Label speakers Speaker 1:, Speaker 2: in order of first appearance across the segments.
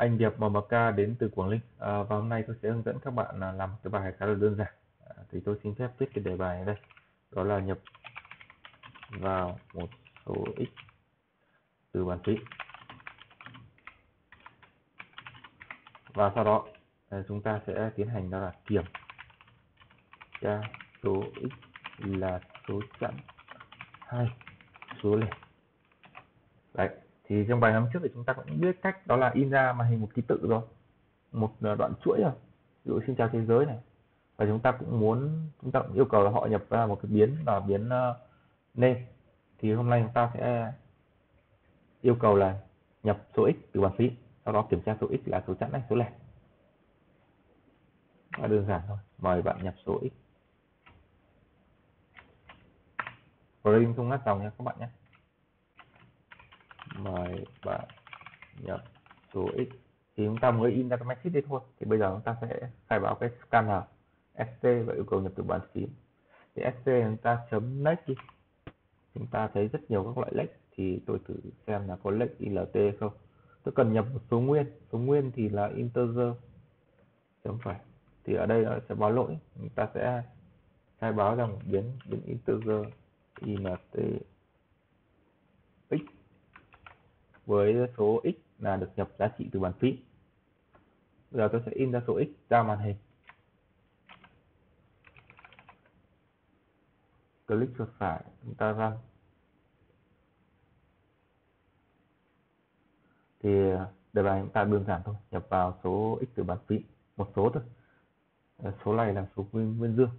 Speaker 1: Anh Điệp MMK đến từ Quảng Ninh. À, và hôm nay tôi sẽ hướng dẫn các bạn là làm cái bài khá là đơn giản. À, thì tôi xin phép viết cái đề bài ở đây. Đó là nhập vào một số x từ bản phím. Và sau đó à, chúng ta sẽ tiến hành đó là kiểm tra số x là số chẵn hay số lẻ. Đấy, thì trong bài năm trước thì chúng ta cũng biết cách đó là in ra màn hình một ký tự rồi. Một à, đoạn chuỗi rồi. Ví dụ xin chào thế giới này. Và chúng ta cũng muốn chúng ta cũng yêu cầu là họ nhập ra một cái biến là biến uh, name. Thì hôm nay chúng ta sẽ yêu cầu là nhập số x từ bàn phím sau đó kiểm tra số x là số chẵn hay số lẻ. Là đơn giản thôi. Mời bạn nhập số x. Frame không ngắt dòng nha các bạn nhé mời bạn nhập số x. Thì chúng ta mới in ra cái message đấy thôi. Thì bây giờ chúng ta sẽ khai báo cái scanner st và yêu cầu nhập từ bàn phím thì st chúng ta chấm next đi. Chúng ta thấy rất nhiều các loại lệch thì tôi thử xem là có lệch ilt không. Tôi cần nhập một số nguyên. Số nguyên thì là integer. Chấm phải. Thì ở đây nó sẽ báo lỗi. Chúng ta sẽ khai báo rằng biến biến integer int x với số x là được nhập giá trị từ bàn phím. Bây giờ tôi sẽ in ra số x ra màn hình. Click chuột phải, chúng ta run. Thì đề bài chúng ta đơn giản thôi, nhập vào số x từ bàn phím, một số thôi. Ờ, số này là số nguyên, nguyên dương.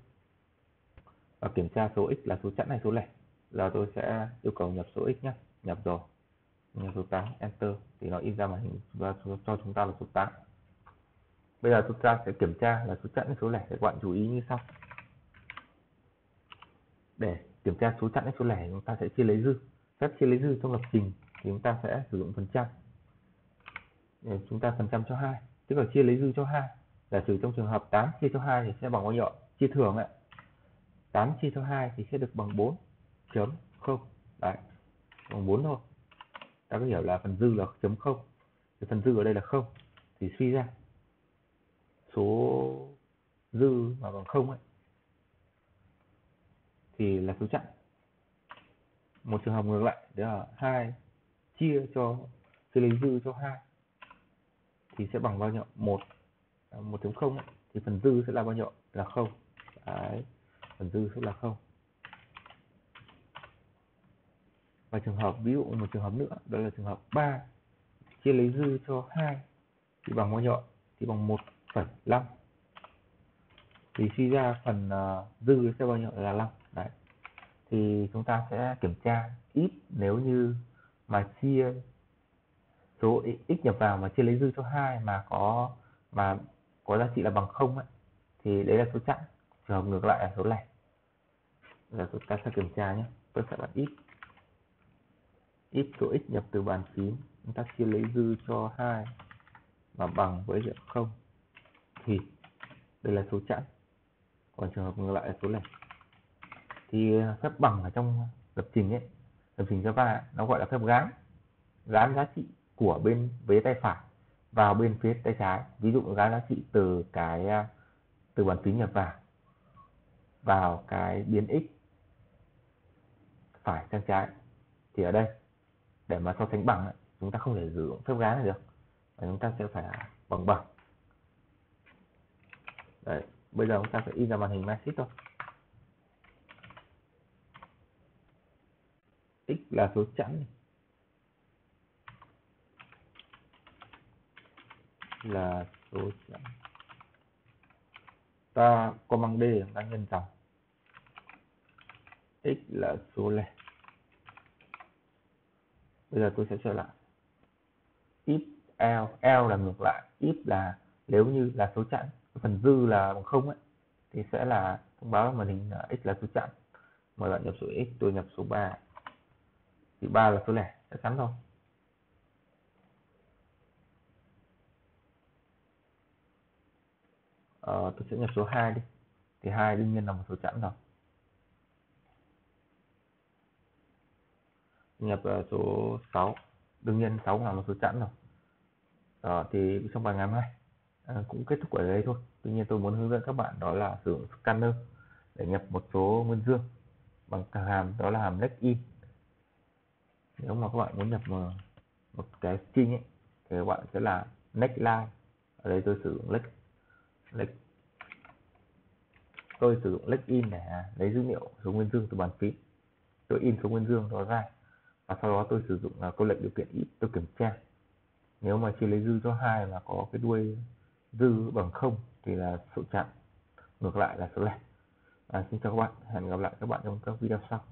Speaker 1: Và kiểm tra số x là số chẵn hay số lẻ. Giờ tôi sẽ yêu cầu nhập số x nhé, nhập rồi số 8 enter, thì nó in ra màn hình và cho chúng ta là số 8 bây giờ chúng ta sẽ kiểm tra là số chẵn số lẻ, các bạn chú ý như sau. Để kiểm tra số chẵn số lẻ, chúng ta sẽ chia lấy dư. Phép chia lấy dư trong lập trình thì chúng ta sẽ sử dụng phần trăm. Để chúng ta phần trăm cho hai. Tức là chia lấy dư cho hai. Giả sử trong trường hợp 8 chia cho 2 thì sẽ bằng bao nhiêu chia thường ạ. 8 chia cho 2 thì sẽ được bằng 4 chấm 0 đấy, bằng 4 thôi ta có hiểu là phần dư là chấm không. Thì phần dư ở đây là không. Thì suy ra. Số dư mà bằng không ấy, thì là số chẵn. Một trường hợp ngược lại, đó là hai chia cho khi lấy dư cho hai, thì sẽ bằng bao nhiêu? Một. Một chấm không thì phần dư sẽ là bao nhiêu? Là không. Đấy, phần dư sẽ là không. Và trường hợp ví dụ một trường hợp nữa đó là trường hợp 3 chia lấy dư cho 2 thì bằng bao nhiêu thì bằng 1,5 thì suy ra phần uh, dư sẽ bao nhiêu là 5 đấy. Thì chúng ta sẽ kiểm tra ít nếu như mà chia số x nhập vào mà chia lấy dư cho 2 mà có mà có giá trị là bằng không ấy, thì đấy là số chẵn. Trường hợp ngược lại là số lẻ. Giờ chúng ta sẽ kiểm tra nhé. Tôi sẽ đặt ít x số x nhập từ bàn phím. Chúng ta chia lấy dư cho 2 và bằng với việc 0 thì đây là số chẵn. Còn trường hợp ngược lại là số lẻ. Thì à, phép bằng ở trong lập trình ấy, lập trình Java nó gọi là phép gán. Gán giá trị của bên vế tay phải vào bên phía tay trái. Ví dụ gán giá trị từ cái à, từ bàn phím nhập vào vào cái biến x phải sang trái thì ở đây để mà so sánh bằng chúng ta không thể sử dụng phép gán này được. Và chúng ta sẽ phải bằng bằng. Đấy, bây giờ chúng ta sẽ in ra màn hình matrix thôi. X là số chẵn. Là số chẵn. Ta có bằng d, ta nhân dòng. X là số lẻ bây giờ tôi sẽ trở lại. If l l là ngược lại. If là nếu như là số chẵn phần dư là bằng không ấy thì sẽ là thông báo màn hình x là số chẵn. Mời bạn nhập số x tôi nhập số 3 thì 3 là số lẻ chắc chắn thôi. Ờ, tôi sẽ nhập số 2 đi. Thì hai đương nhiên là một số chẵn rồi. Nhập ờ, số 6 đương nhiên 6 là một số chẵn rồi. Đó thì trong bài ngày hôm nay à, cũng kết thúc ở đây thôi. Tuy nhiên tôi muốn hướng dẫn các bạn đó là sử dụng scanner để nhập một số nguyên dương bằng hàm đó là hàm let in. Nếu mà các bạn muốn nhập một, một cái string ấy thì các bạn sẽ là next line. Ở đây tôi sử dụng next next tôi sử dụng let in để lấy dữ liệu số nguyên dương từ bàn phím. Tôi in số nguyên dương đó ra và sau đó tôi sử dụng là câu lệnh điều kiện ít tôi kiểm tra. Nếu mà chia lấy dư cho hai mà có cái đuôi dư bằng không thì là số chẵn ngược lại là số lẻ à, xin chào các bạn hẹn gặp lại các bạn trong các video sau.